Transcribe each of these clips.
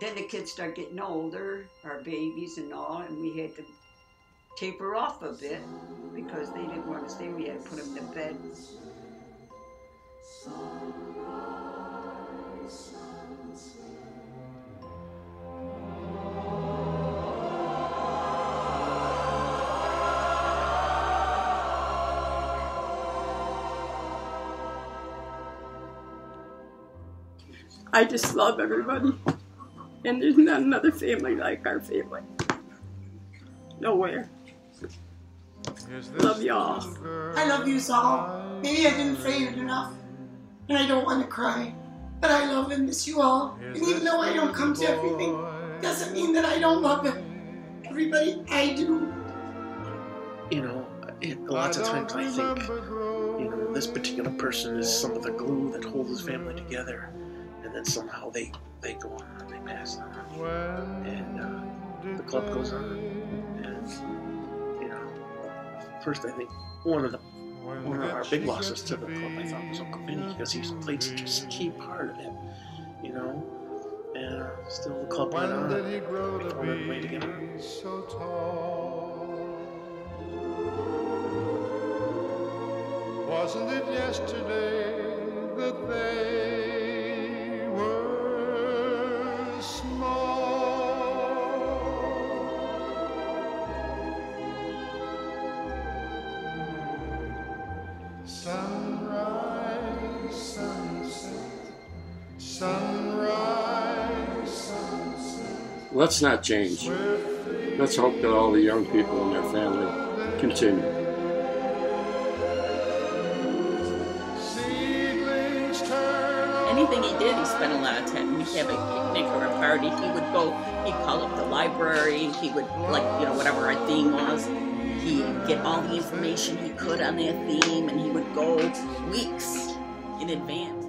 then the kids start getting older, our babies and all, and we had to taper off a bit because they didn't want to stay. We had to put them to bed. I just love everybody. And there's not another family like our family. Nowhere. Love y'all. I love you all. Maybe I didn't say it enough, and I don't want to cry. But I love and miss you all. And even though I don't come to everything, doesn't mean that I don't love everybody. I do. You know, it, lots of times I think, you know, this particular person is some of the glue that holds his family together, and then somehow they they go on and they pass on, and uh, the club goes on, and you know, first I think one of the one of our big losses to the club I thought was Uncle Vinny because he played such a key part of it, you know, and uh, still the club went on. A way to get on. so tall? Wasn't it yesterday that they Sunrise, sunset, sunrise, sunset. Let's not change. Let's hope that all the young people and their family continue. Turn Anything he did, he spent a lot of time. We'd have a picnic or a party. He would go, he'd call up the library. He would, like, you know, whatever our theme was, he'd get all the information he could on that theme, and he would go weeks in advance.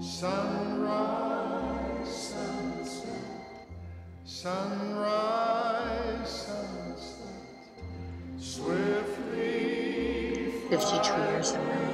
Sunrise, sunset, sunrise, sunset, swiftly 52 years of